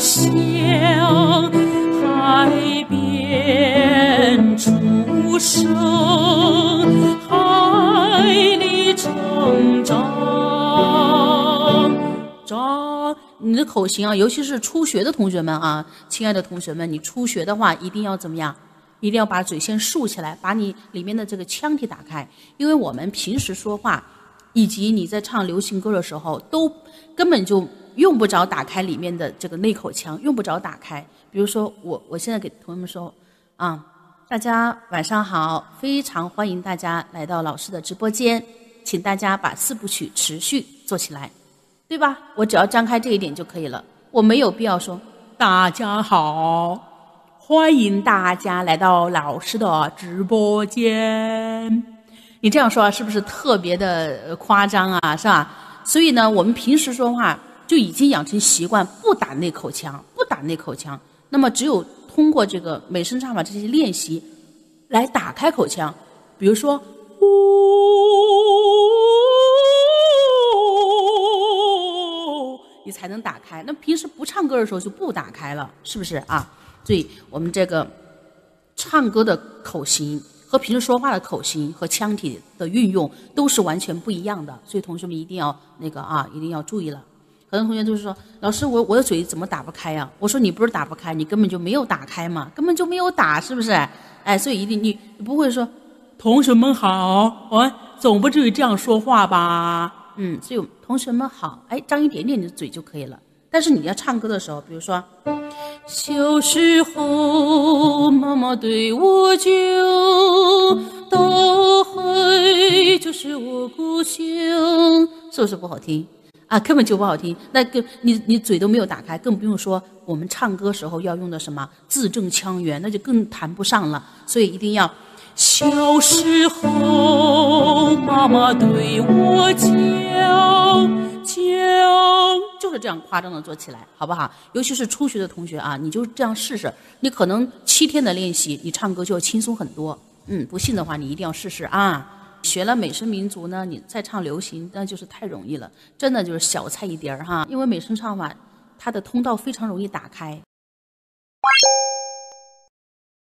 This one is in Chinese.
向海边出生，海里成长。长，你的口型啊，尤其是初学的同学们啊，亲爱的同学们，你初学的话，一定要怎么样？一定要把嘴先竖起来，把你里面的这个腔体打开，因为我们平时说话，以及你在唱流行歌的时候，都根本就用不着打开里面的这个内口腔，用不着打开。比如说，我我现在给同学们说，啊，大家晚上好，非常欢迎大家来到老师的直播间，请大家把四部曲持续做起来，对吧？我只要张开这一点就可以了，我没有必要说大家好。欢迎大家来到老师的直播间。你这样说是不是特别的夸张啊？是吧？所以呢，我们平时说话就已经养成习惯，不打内口腔，不打内口腔。那么，只有通过这个美声唱法这些练习，来打开口腔。比如说，呜，你才能打开。那平时不唱歌的时候就不打开了，是不是啊？所以我们这个唱歌的口型和平时说话的口型和腔体的运用都是完全不一样的，所以同学们一定要那个啊，一定要注意了。很多同学就是说，老师，我我的嘴怎么打不开呀？我说你不是打不开，你根本就没有打开嘛，根本就没有打，是不是？哎，所以一定你不会说，同学们好，我总不至于这样说话吧？嗯，所以同学们好，哎，张一点点你的嘴就可以了。但是你要唱歌的时候，比如说，小时候妈妈对我讲，大海就是我故乡，是不是不好听啊？根本就不好听。那个你你嘴都没有打开，更不用说我们唱歌时候要用的什么字正腔圆，那就更谈不上了。所以一定要，小时候妈妈对我讲。讲就是这样夸张的做起来，好不好？尤其是初学的同学啊，你就这样试试，你可能七天的练习，你唱歌就要轻松很多。嗯，不信的话，你一定要试试啊。学了美声民族呢，你再唱流行，那就是太容易了，真的就是小菜一碟儿哈。因为美声唱法，它的通道非常容易打开。